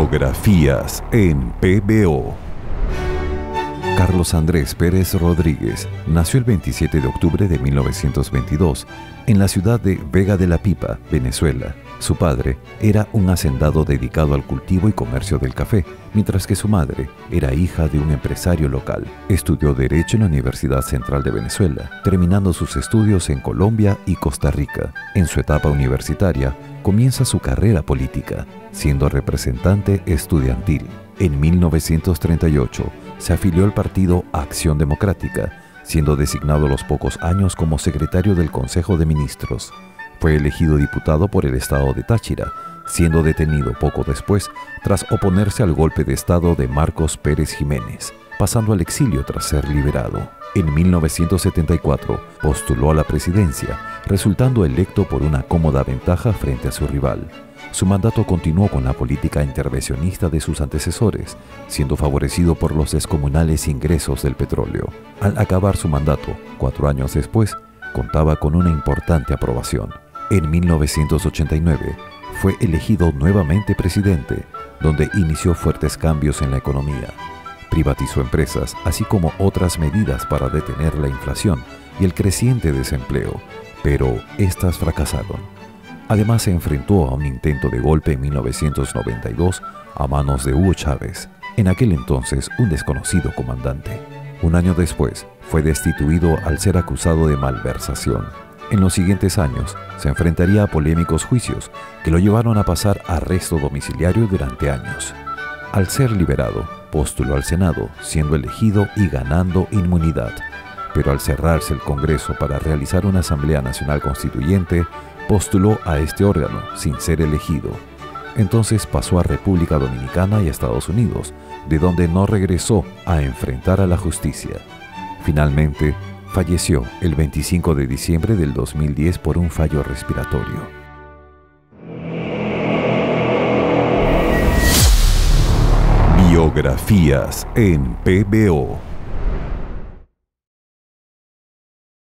Biografías en PBO. Carlos Andrés Pérez Rodríguez nació el 27 de octubre de 1922 en la ciudad de Vega de la Pipa, Venezuela. Su padre era un hacendado dedicado al cultivo y comercio del café, mientras que su madre era hija de un empresario local. Estudió Derecho en la Universidad Central de Venezuela, terminando sus estudios en Colombia y Costa Rica. En su etapa universitaria, comienza su carrera política, siendo representante estudiantil. En 1938 se afilió al partido Acción Democrática, siendo designado a los pocos años como secretario del Consejo de Ministros. Fue elegido diputado por el estado de Táchira, siendo detenido poco después tras oponerse al golpe de estado de Marcos Pérez Jiménez, pasando al exilio tras ser liberado. En 1974 postuló a la presidencia, resultando electo por una cómoda ventaja frente a su rival. Su mandato continuó con la política intervencionista de sus antecesores, siendo favorecido por los descomunales ingresos del petróleo. Al acabar su mandato, cuatro años después, contaba con una importante aprobación. En 1989 fue elegido nuevamente presidente, donde inició fuertes cambios en la economía. Privatizó empresas, así como otras medidas para detener la inflación y el creciente desempleo, pero estas fracasaron. Además se enfrentó a un intento de golpe en 1992 a manos de Hugo Chávez, en aquel entonces un desconocido comandante. Un año después, fue destituido al ser acusado de malversación. En los siguientes años se enfrentaría a polémicos juicios que lo llevaron a pasar arresto domiciliario durante años. Al ser liberado, postuló al Senado, siendo elegido y ganando inmunidad. Pero al cerrarse el Congreso para realizar una Asamblea Nacional Constituyente, postuló a este órgano sin ser elegido. Entonces pasó a República Dominicana y a Estados Unidos, de donde no regresó a enfrentar a la justicia. Finalmente, falleció el 25 de diciembre del 2010 por un fallo respiratorio. Biografías en PBO